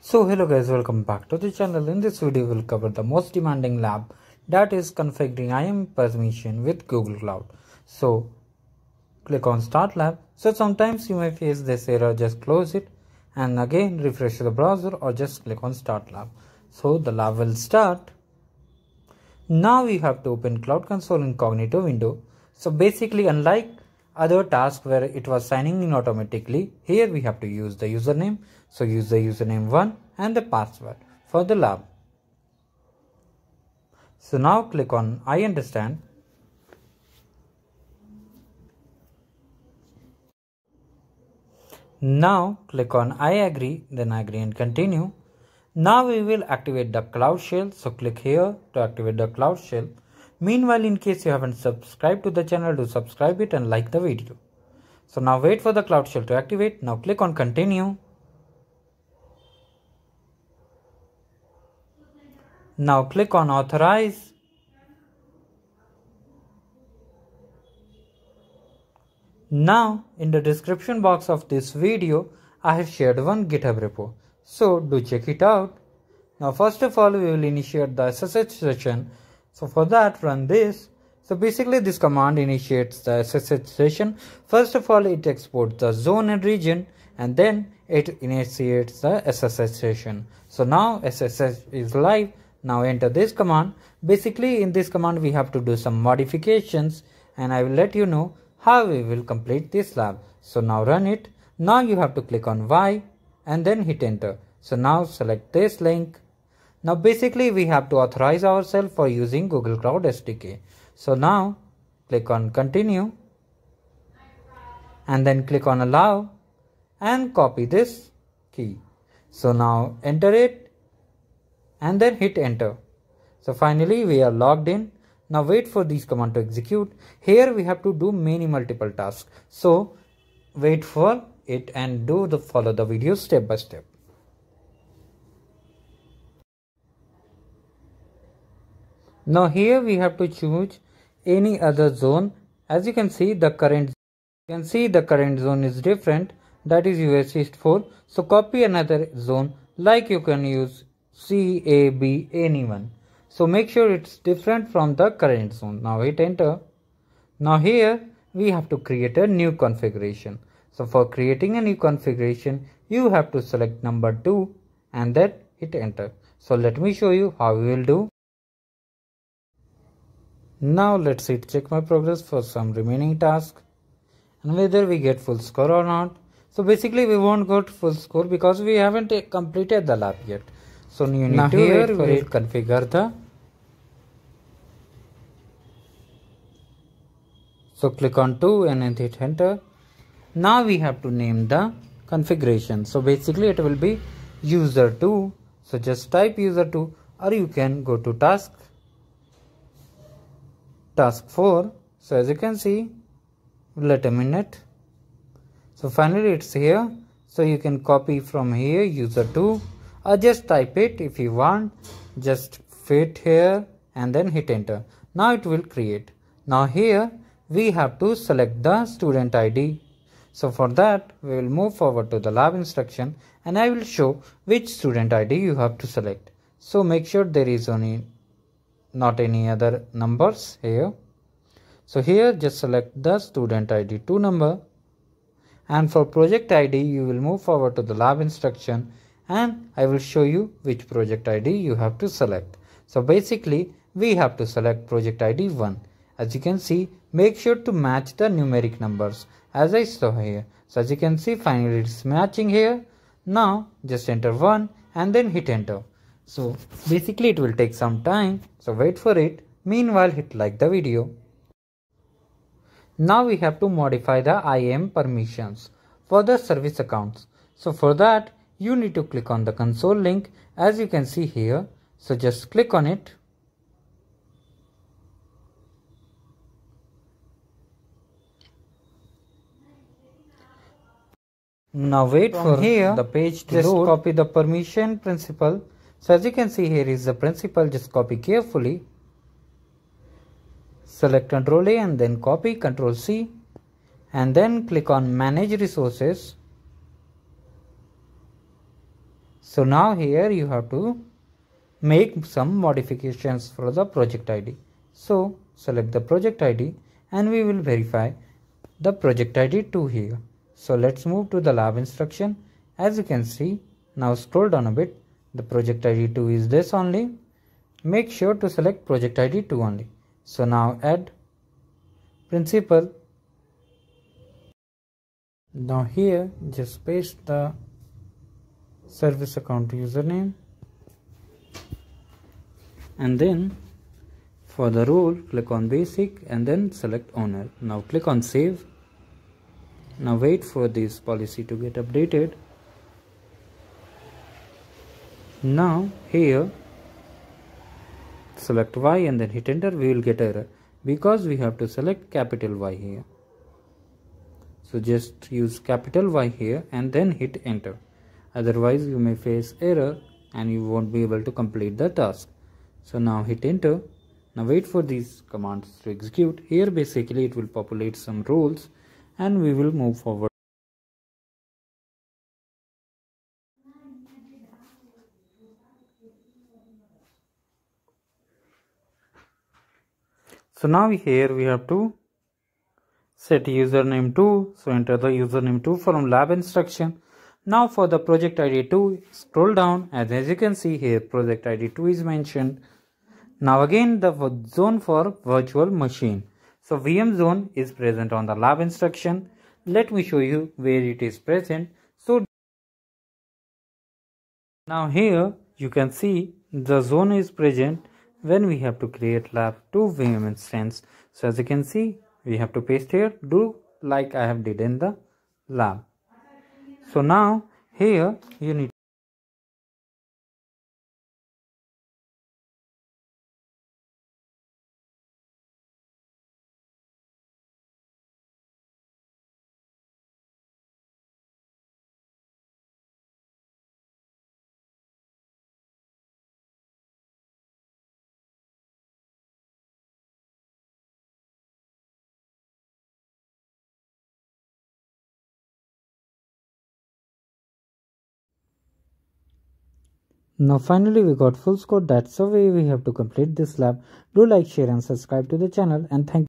So hello guys welcome back to the channel. In this video we'll cover the most demanding lab that is configuring IAM permission with Google Cloud. So click on start lab. So sometimes you may face this error just close it and again refresh the browser or just click on start lab. So the lab will start. Now we have to open Cloud Console incognito window. So basically unlike other task where it was signing in automatically here we have to use the username. So use the username 1 and the password for the lab. So now click on i understand. Now click on i agree then agree and continue. Now we will activate the cloud shell. So click here to activate the cloud shell Meanwhile, in case you haven't subscribed to the channel, do subscribe it and like the video. So now wait for the Cloud Shell to activate. Now click on continue. Now click on authorize. Now in the description box of this video, I have shared one GitHub repo. So do check it out. Now first of all, we will initiate the SSH session so for that run this. So basically this command initiates the SSH session. First of all it exports the zone and region and then it initiates the SSH session. So now SSH is live. Now enter this command. Basically in this command we have to do some modifications and I will let you know how we will complete this lab. So now run it. Now you have to click on Y and then hit enter. So now select this link now basically we have to authorize ourselves for using Google Cloud SDK. So now click on continue and then click on allow and copy this key. So now enter it and then hit enter. So finally we are logged in. Now wait for this command to execute. Here we have to do many multiple tasks. So wait for it and do the follow the video step by step. Now here we have to choose any other zone. As you can see the current you can see the current zone is different that is US East 4. So copy another zone like you can use C, A, B, anyone. So make sure it's different from the current zone. Now hit enter. Now here we have to create a new configuration. So for creating a new configuration you have to select number 2 and then hit enter. So let me show you how we will do. Now let's see check my progress for some remaining task and whether we get full score or not. So basically we won't get full score because we haven't completed the lab yet. So you need now to here wait for it configure the So click on 2 and then hit enter. Now we have to name the configuration. So basically it will be user 2. So just type user 2 or you can go to task task 4 so as you can see let a minute. So finally it's here. So you can copy from here user 2 or just type it if you want. Just fit here and then hit enter. Now it will create. Now here we have to select the student id so for that we will move forward to the lab instruction and i will show which student id you have to select. So make sure there is only not any other numbers here. So here just select the student ID 2 number and for project ID you will move forward to the lab instruction and I will show you which project ID you have to select. So basically we have to select project ID 1. As you can see make sure to match the numeric numbers as I saw here. So as you can see finally it's matching here. Now just enter 1 and then hit enter. So basically it will take some time. So wait for it. Meanwhile hit like the video. Now we have to modify the IAM permissions for the service accounts. So for that you need to click on the console link as you can see here. So just click on it. Now wait From for here the page to just load. copy the permission principal so as you can see here is the principal just copy carefully. Select Ctrl A and then copy Ctrl C and then click on manage resources. So now here you have to make some modifications for the project ID. So select the project ID and we will verify the project ID to here. So let's move to the lab instruction. As you can see, now scroll down a bit. The project ID 2 is this only. Make sure to select project ID 2 only. So now add principal. Now here just paste the service account username and then for the role click on basic and then select owner now click on save now wait for this policy to get updated now here select y and then hit enter. We will get error because we have to select capital Y here. So just use capital Y here and then hit enter. Otherwise you may face error and you won't be able to complete the task. So now hit enter. Now wait for these commands to execute. Here basically it will populate some rules and we will move forward so now here we have to set username 2 so enter the username 2 from lab instruction. Now for the project id 2 scroll down. And as you can see here project id 2 is mentioned. Now again the zone for virtual machine. So vm zone is present on the lab instruction. Let me show you where it is present. So now here you can see the zone is present when we have to create lab 2 vm instance so as you can see we have to paste here do like i have did in the lab. So now here you need Now finally we got full score that's the way we have to complete this lab. Do like, share and subscribe to the channel and thank